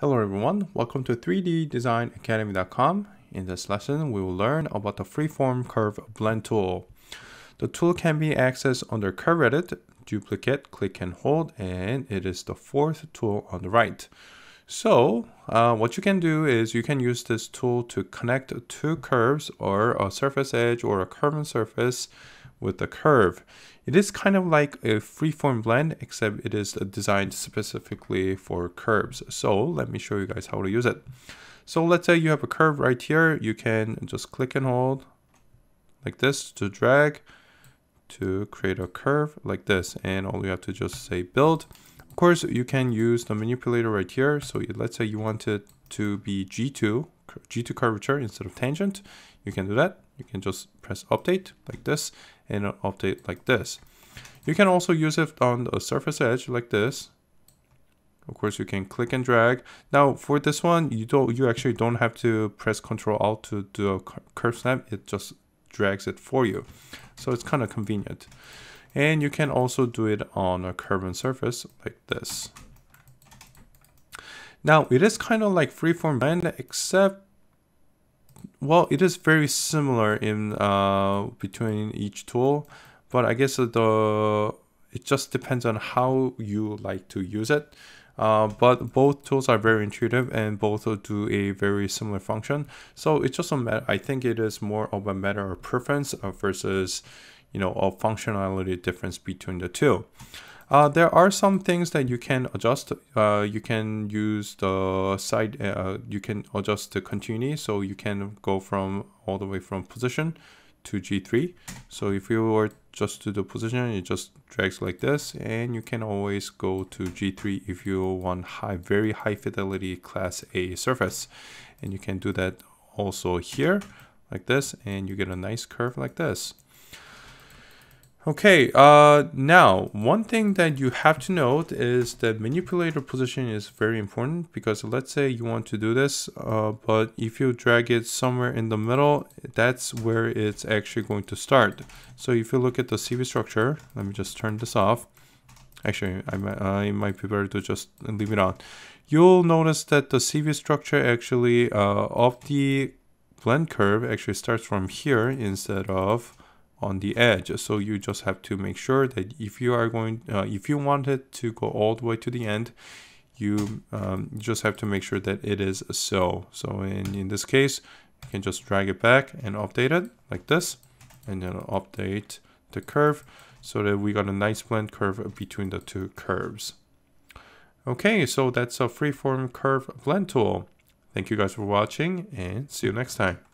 Hello everyone, welcome to 3ddesignacademy.com. In this lesson, we will learn about the freeform curve blend tool. The tool can be accessed under curve edit, duplicate, click and hold, and it is the fourth tool on the right. So uh, what you can do is you can use this tool to connect two curves or a surface edge or a curved surface with the curve. It is kind of like a freeform blend, except it is designed specifically for curves. So let me show you guys how to use it. So let's say you have a curve right here. You can just click and hold like this to drag to create a curve like this. And all you have to just say build. Of course, you can use the manipulator right here. So let's say you want it to be G2, G2 curvature instead of tangent. You can do that. You can just press update like this and update like this. You can also use it on a surface edge like this. Of course, you can click and drag. Now, for this one, you don't you actually don't have to press Control Alt to do a curve snap. It just drags it for you. So it's kind of convenient. And you can also do it on a curved surface like this. Now, it is kind of like freeform blend, except well, it is very similar in uh, between each tool, but I guess the it just depends on how you like to use it. Uh, but both tools are very intuitive and both do a very similar function. So it's just a matter, I think it is more of a matter of preference uh, versus, you know, a functionality difference between the two. Uh, there are some things that you can adjust. Uh, you can use the side, uh, you can adjust the continuity. So you can go from all the way from position to G3. So if you were just to the position, it just drags like this. And you can always go to G3 if you want high, very high fidelity class A surface. And you can do that also here like this. And you get a nice curve like this. Okay, uh, now one thing that you have to note is that manipulator position is very important because let's say you want to do this, uh, but if you drag it somewhere in the middle, that's where it's actually going to start. So if you look at the CV structure, let me just turn this off. Actually, I might, I might be better to just leave it on. You'll notice that the CV structure actually uh, of the blend curve actually starts from here instead of on the edge. So you just have to make sure that if you are going uh, if you want it to go all the way to the end you um, just have to make sure that it is so. So in, in this case you can just drag it back and update it like this and then update the curve so that we got a nice blend curve between the two curves. Okay so that's a freeform curve blend tool. Thank you guys for watching and see you next time